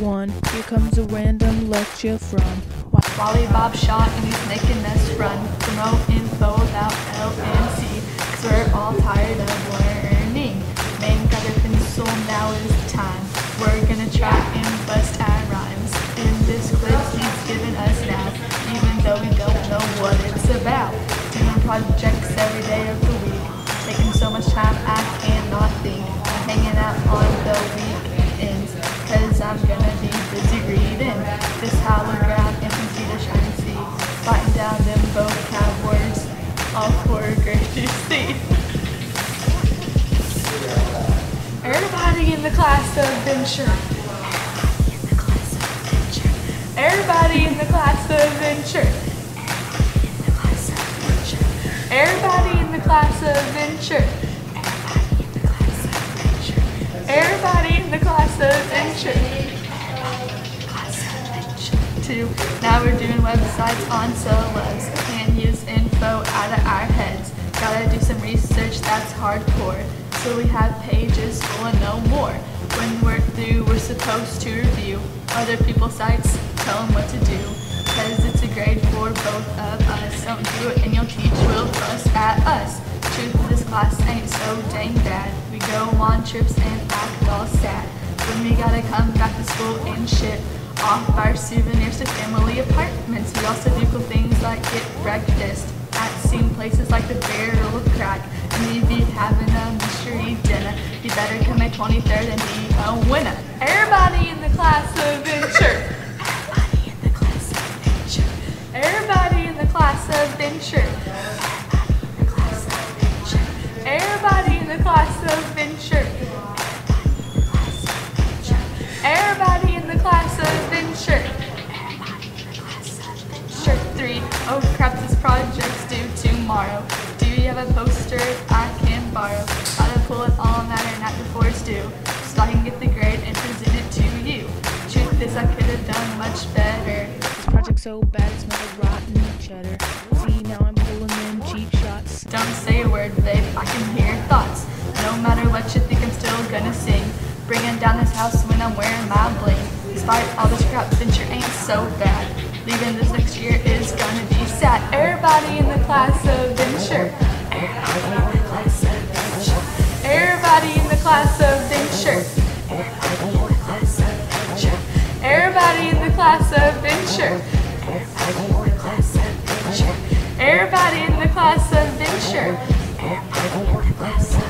one. Here comes a random lecture from Wiley Bob Shaw and he's making us run. Promote info about L&C, great to see. Everybody in the class of adventure. Everybody in the class of adventure. Everybody in the class of adventure. Everybody in the class of adventure. Now we're doing websites on. Can't that's hardcore. So we have pages full of no more. When we're through, we're supposed to review other people's sites, tell them what to do. Cause it's a grade for both of us. Don't do it and your teacher will fuss at us. Truth, this class ain't so dang bad. We go on trips and act all sad. When we gotta come back to school and shit. Off our souvenirs to family apartments. We also do cool things like get breakfast at seen places like the Barrel 23rd and be a winner. Everybody in the class of venture. Everybody in the class of venture. Everybody in the class of venture. Everybody in the class of venture. Everybody in the class of venture. Three. Oh crap, this project's due tomorrow. Do you have a poster I can borrow? Gotta pull it all nighter bad rotten cheddar. See, now I'm pulling in cheap shots. Don't say a word, babe. I can hear thoughts. No matter what you think, I'm still gonna sing. Bringing down this house when I'm wearing my bling. Despite all this crap, venture ain't so bad. Leaving this next year is gonna be sad. Everybody in the class of venture. Everybody in the class of venture. Everybody in the class of venture. Everybody in the class of venture. Everybody in the class of venture. Everybody in